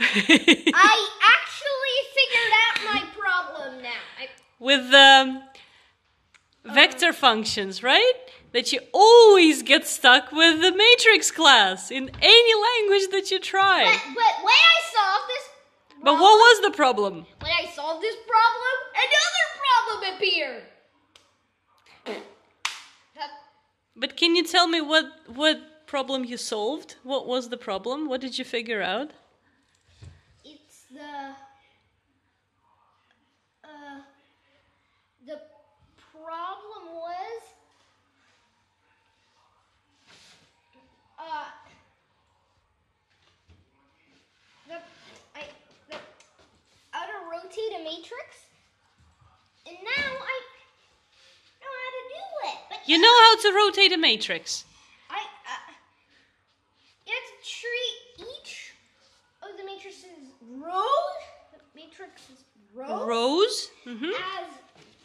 I actually figured out my problem now. I, With um, vector functions, right? That you always get stuck with the matrix class in any language that you try. but, but when I solved this But what was the problem? when I solved this problem, another problem appeared. But can you tell me what what problem you solved? What was the problem? What did you figure out? The uh the problem was uh the I the to rotate a matrix and now I know how to do it. But You know how to rotate a matrix. I uh, you have to treat each of the matrices rows, the matrices rows, Rows. hmm as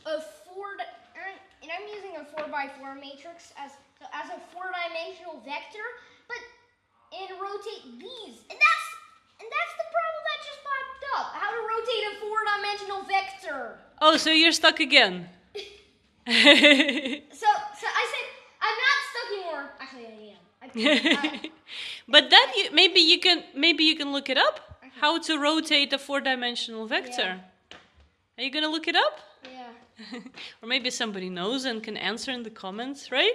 a four, di- er, and I'm using a four by four matrix as as a four dimensional vector, but and rotate these, and that's and that's the problem that just popped up. How to rotate a four dimensional vector. Oh, so you're stuck again. So so I said I'm not stuck anymore. Actually, I am. I, uh, but then you, maybe you can maybe you can look it up. How to rotate a four-dimensional vector? Are you gonna look it up? yeah. or maybe somebody knows and can answer in the comments, right?